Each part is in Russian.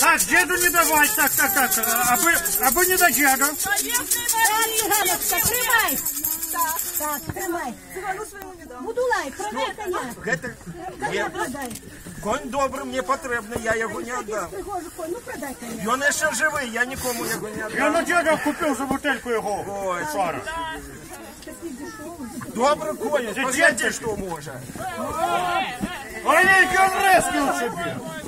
Так, деду не давай. Так, так, так. Аби, аби не до деда. Циганочка, тримай. Так, тримай. Будулай, продай коня. Гэта... Коня Не, продай. конь добры, мне патрэбны, я яго не аддам. Пригожу конь, ну продай коня. Ён яшчэ жывы, я нікому яго не Я аддам. на деда купив за бутельку його. Ой, Вчора. Добры конь, Ти паглядзі, дід- што можа. Ой, який он резкий у тебе. Так,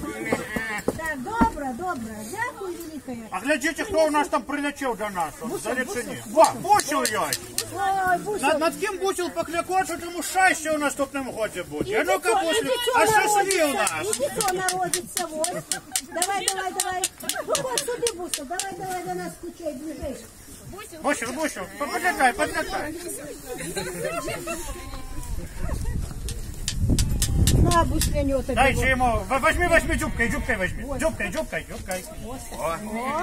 добре, добре. Дякую, великая. А глядите, хто у нас там прилетів до нас. От, за лічині. Во, бусил я. Ой, Буся. Над, над ким бусил поклякочу, тому щастя у наступному годі буде. І А ну-ка, дитё- і бусил. дитё А щасливі у народиться, нас. І дитё народиться, ось. Давай, давай, давай. Виходь сюди, Буся, давай, давай до нас кучей ближайше. Бусил, бусил, подлякай, подлякай. На, Бусляню тобі. Дайте ему, в- возьми, возьми, дюбкой, дюбкой возьми. Дюбкой, дюбкой, дюбкой. О,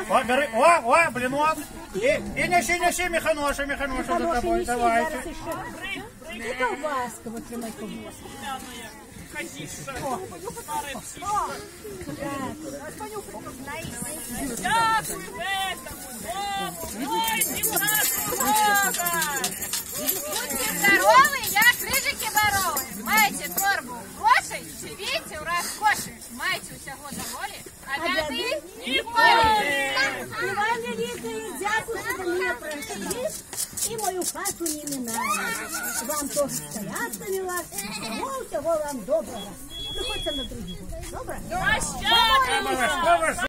о, бери, о, о, блинок. И, и неси, неси, Миханоша, Миханоша за Хороший, тобой, неси, давайте. зараз іще. І ковбаска, от тримай ковбаску. Дякую, Маєте усього доволі, а бяди ніколи. Іван Великий, дякую, що до мене прийшли і мою хату не минали. Вам теж стоять навела, всього, всього вам доброго. Приходьте на другий год, добре? Прощайте! Обов'язково